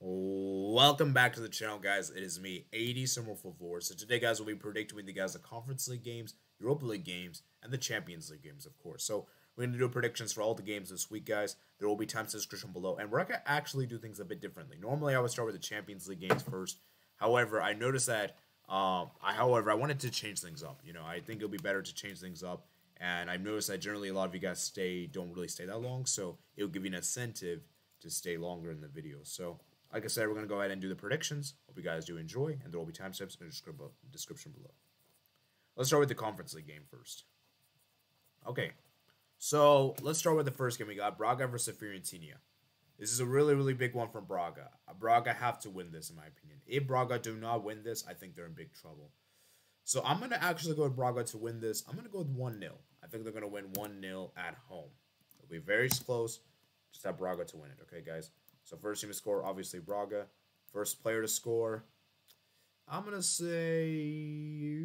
Welcome back to the channel, guys. It is me, AD744. So today, guys, we'll be predicting you guys the Conference League games, Europa League games, and the Champions League games, of course. So we're going to do predictions for all the games this week, guys. There will be times the description below, and we're going to actually do things a bit differently. Normally, I would start with the Champions League games first. However, I noticed that, um, I, however, I wanted to change things up. You know, I think it'll be better to change things up. And I've noticed that generally a lot of you guys stay, don't really stay that long, so it'll give you an incentive to stay longer in the video. So like I said, we're going to go ahead and do the predictions. Hope you guys do enjoy, and there will be timestamps in the description below. Let's start with the Conference League game first. Okay, so let's start with the first game. We got Braga versus Fiorentina. This is a really, really big one from Braga. Braga have to win this, in my opinion. If Braga do not win this, I think they're in big trouble. So I'm going to actually go with Braga to win this. I'm going to go with 1-0. I think they're going to win 1-0 at home. It'll be very close. Just have Braga to win it, okay, guys? So first team to score, obviously Braga. First player to score, I'm gonna say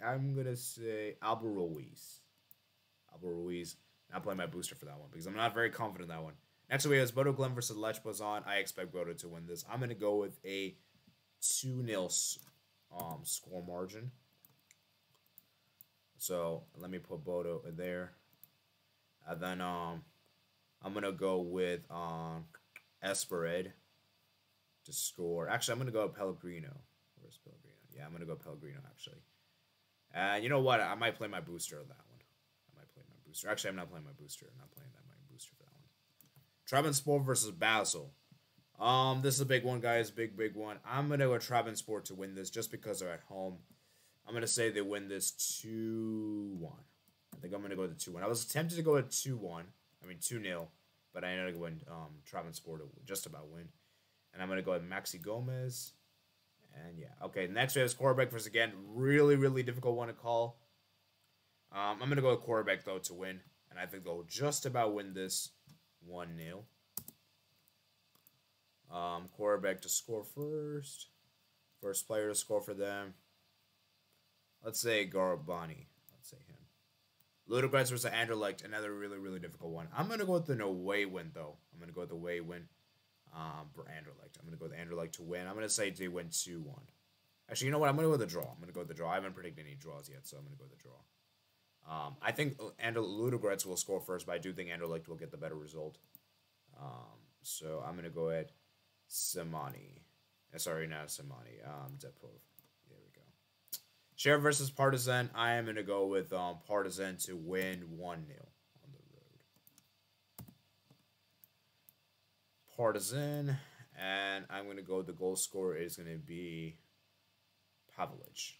I'm gonna say Abel Ruiz. Abel Ruiz. Not playing my booster for that one because I'm not very confident in that one. Next we have Bodo Glimt versus Lech Poznan. I expect Bodo to win this. I'm gonna go with a 2-0 um, score margin. So let me put Bodo there. And then um I'm gonna go with um Espejord to score. Actually, I'm gonna go Pellegrino. Where's Pellegrino? Yeah, I'm gonna go Pellegrino actually. And you know what? I might play my booster on that one. I might play my booster. Actually, I'm not playing my booster. I'm not playing that my booster for that one. Trabzonspor versus Basel. Um, this is a big one, guys. Big, big one. I'm gonna go Trabzonspor to win this just because they're at home. I'm gonna say they win this two one. I think I'm gonna go the two one. I was tempted to go with two one. I mean two 0 but I ended up going um, Trabzonspor to just about win. And I'm going to go with Maxi Gomez. And yeah, okay. Next we have Qarabag versus again really really difficult one to call. Um, I'm going to go with Qarabag though to win, and I think they'll just about win this one 0 um, Qarabag to score first. First player to score for them. Let's say Garabani. Ludogorets versus Anderlecht, another really, really difficult one. I'm going to go with the away win, though. I'm going to go with the away win um, for Anderlecht. I'm going to go with Anderlecht to win. I'm going to say they win 2 1. Actually, you know what? I'm going to go with the draw. I'm going to go with the draw. I haven't predicted any draws yet, so I'm going to go with the draw. Um, I think Ander- Ludogorets will score first, but I do think Anderlecht will get the better result. Um, so I'm going to go ahead Samani. Uh, sorry, not Samani. Um, Despodov. Sheriff versus Partizan. I am going to go with um, Partizan to win 1 0 on the road. Partizan. And I'm going to go, the goal scorer is going to be Pavlich.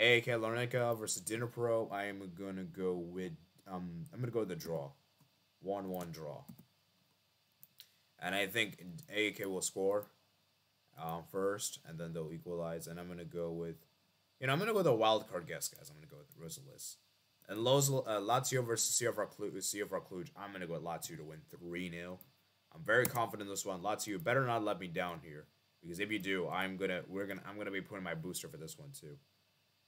AEK Larnaca versus Dnipro. I am going to go with, um, I'm going to go with the draw. 1 1 draw. And I think AEK will score um, first, and then they'll equalize. And I'm gonna go with, you know, I'm gonna go with a wild card guess, guys. I'm gonna go with Rosales. And Los, uh, Lazio versus CFR Cluj, Cluj. I'm gonna go with Lazio to win three 0 I'm very confident in this one. Lazio better not let me down here because if you do, I'm gonna we're gonna I'm gonna be putting my booster for this one too.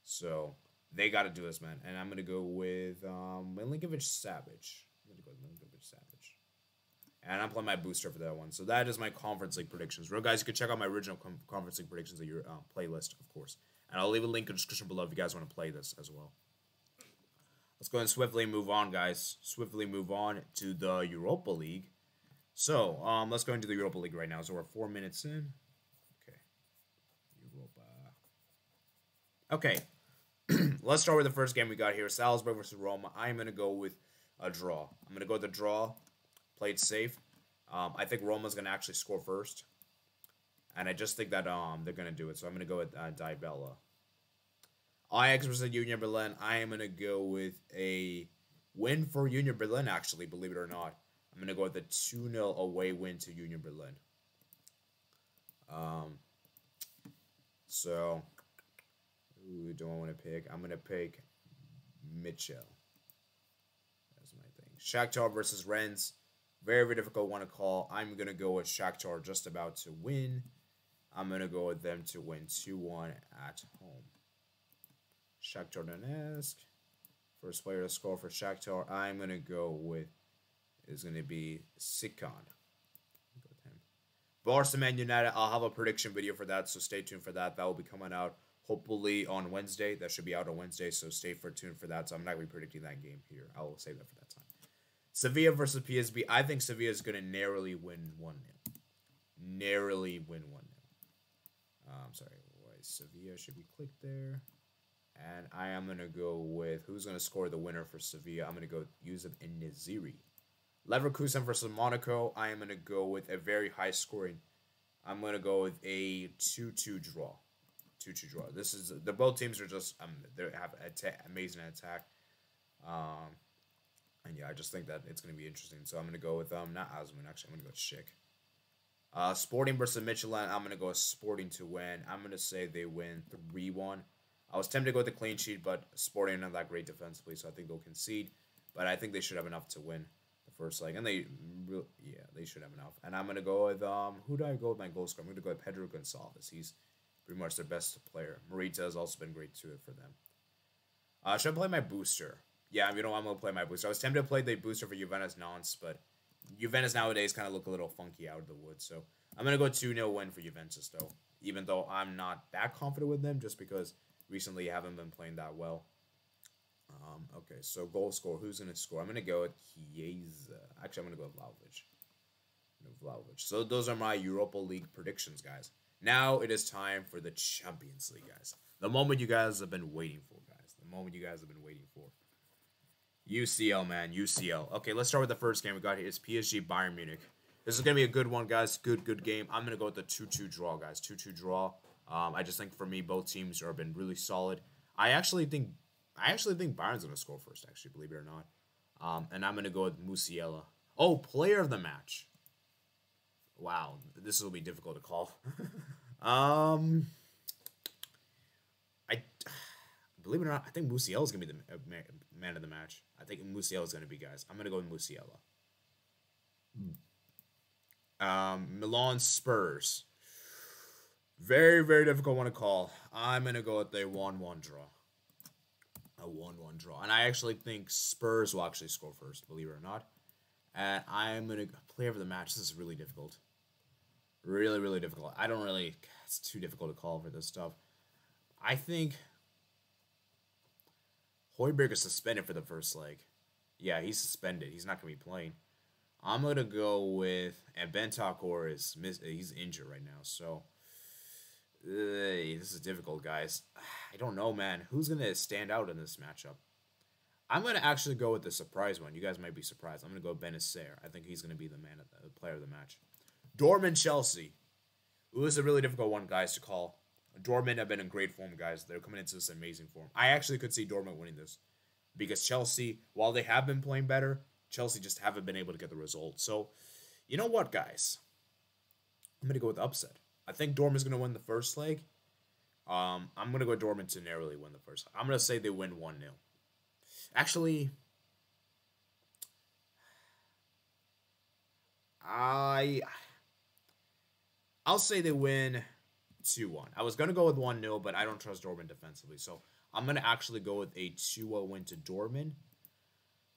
So they got to do this, man. And I'm gonna go with um Milinkovic Savic. I'm gonna go with Milinkovic Savic. And I'm playing my booster for that one. So that is my Conference League predictions. Real guys, you can check out my original Conference League predictions at your uh, playlist, of course. And I'll leave a link in the description below if you guys want to play this as well. Let's go and swiftly move on, guys. Swiftly move on to the Europa League. So, um, let's go into the Europa League right now. So we're four minutes in. Okay. Europa. Okay. let's start with the first game we got here. Salzburg versus Roma. I'm going to go with a draw. I'm going to go with the draw played safe. Um, I think Roma's going to actually score first. And I just think that um they're going to do it. So I'm going to go with uh, Dybala. Ajax versus Union Berlin. I am going to go with a win for Union Berlin, actually, believe it or not. I'm going to go with a 2 0 away win to Union Berlin. Um, so, who do I want to pick? I'm going to pick Mitchell. That's my thing. Shakhtar versus Rennes. Very, very difficult one to call. I'm going to go with Shakhtar just about to win. I'm going to go with them to win 2-1 at home. Shakhtar Donetsk. First player to score for Shakhtar. I'm going to go with is going to be Sikan. Barca Man United, I'll have a prediction video for that, so stay tuned for that. That will be coming out hopefully on Wednesday. That should be out on Wednesday, so stay for tuned for that. So I'm not going to be predicting that game here. I will save that for that time. Sevilla versus PSV. I think Sevilla is going to narrowly win 1 0. Narrowly win 1 0. I'm um, sorry. Sevilla should be clicked there. And I am going to go with who's going to score the winner for Sevilla. I'm going to go Youssef En-Nesyri. Leverkusen versus Monaco. I am going to go with a very high scoring. I'm going to go with a 2 2 draw. 2 2 draw. This is the both teams are just um they have amazing attack. Um, and yeah, I just think that it's going to be interesting. So I'm going to go with um not Azmoun. Actually, I'm going to go with Schick. Uh, Sporting versus Midtjylland. I'm going to go Sporting to win. I'm going to say they win 3 1. I was tempted to go with the clean sheet, but Sporting not that great defensively, so I think they'll concede. But I think they should have enough to win the first leg, and they, really, yeah, they should have enough. And I'm gonna go with um, who do I go with my goal scorer? I'm gonna go with Pedro Gonçalves. He's pretty much their best player. Marita has also been great too for them. Uh, should I play my booster? Yeah, you know I'm gonna play my booster. I was tempted to play the booster for Juventus Nantes, but Juventus nowadays kind of look a little funky out of the woods. So I'm gonna go two 0 win for Juventus though, even though I'm not that confident with them, just because recently haven't been playing that well. Um, okay, so goal score. Who's gonna score? I'm gonna go with Chiesa. Actually, I'm gonna go with Vlahovic. Vlahovic. So those are my Europa League predictions, guys. Now it is time for the Champions League, guys. The moment you guys have been waiting for, guys. The moment you guys have been waiting for. UCL, man. UCL. Okay, let's start with the first game we got here. It's PSG Bayern Munich. This is going to be a good one, guys. Good, good game. I'm going to go with the 2 2 draw, guys. 2 2 draw. Um, I just think for me, both teams have been really solid. I actually think I actually think Bayern's going to score first, actually, believe it or not. Um, and I'm going to go with Musiala. Oh, player of the match. Wow, this will be difficult to call. um, I believe it or not, I think Musiala is going to be the man of the match. I think Musiala is going to be, guys. I'm going to go with Musiala. Um, Milan Spurs. Very, very difficult one to call. I'm going to go with a 1 1 draw. A 1 1 draw. And I actually think Spurs will actually score first, believe it or not. And I'm going to play over the match. This is really difficult. Really, really difficult. I don't really. It's too difficult to call for this stuff. I think Højbjerg is suspended for the first leg. Yeah, he's suspended. He's not going to be playing. I'm going to go with. And Bentancur is. He's injured right now. So this is difficult, guys. I don't know, man. Who's gonna stand out in this matchup? I'm gonna actually go with the surprise one. You guys might be surprised. I'm gonna go Bennacer. I think he's gonna be the man, of the, the player of the match. Dortmund Chelsea. Ooh, this is a really difficult one, guys, to call. Dortmund have been in great form, guys. They're coming into this amazing form. I actually could see Dortmund winning this because Chelsea, while they have been playing better, Chelsea just haven't been able to get the result. So, you know what, guys? I'm gonna go with upset. I think Dortmund's going to win the first leg. Um, I'm going to go Dortmund to narrowly win the first. I'm going to say they win 1 0. Actually, I I'll say they win 2 1. I was going to go with 1 0, but I don't trust Dortmund defensively. So I'm going to actually go with a 2 0 win to Dortmund.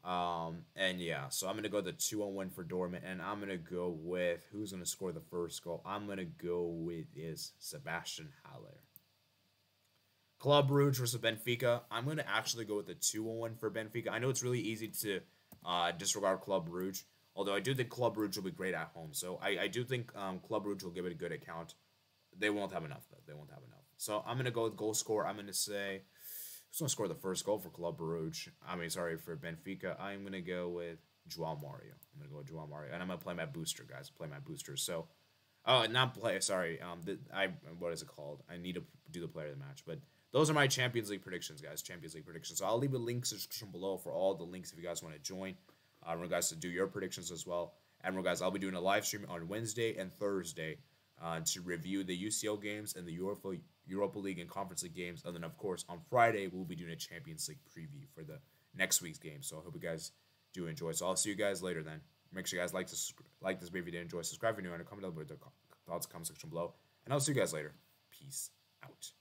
Um, and yeah, so I'm gonna go the 2-1 win for Dortmund, and I'm gonna go with who's gonna score the first goal. I'm gonna go with is Sebastian Haller. Club Brugge versus Benfica. I'm gonna actually go with the 2-1 for Benfica. I know it's really easy to uh, disregard Club Brugge, although I do think Club Brugge will be great at home. So I, I do think um, Club Brugge will give it a good account. They won't have enough though. They won't have enough. So I'm gonna go with goal score. I'm gonna say who's going to score the first goal for Club Brugge? I mean, sorry, for Benfica. I'm going to go with João Mario. I'm going to go with João Mario. And I'm going to play my booster, guys. Play my booster. So, oh, not play, sorry. Um, the, I What is it called? I need to do the player of the match. But those are my Champions League predictions, guys. Champions League predictions. So I'll leave a link description below for all the links if you guys want to join. Uh, remember, guys, to do your predictions as well. And remember, guys, I'll be doing a live stream on Wednesday and Thursday uh, to review the UCL games and the Europa Europa League and Conference League games. And then, of course, on Friday, we'll be doing a Champions League preview for the next week's game. So I hope you guys do enjoy. So I'll see you guys later then. Make sure you guys like this, like this video if you did enjoy. Subscribe if you're new and comment down below the thoughts comment section below. And I'll see you guys later. Peace out.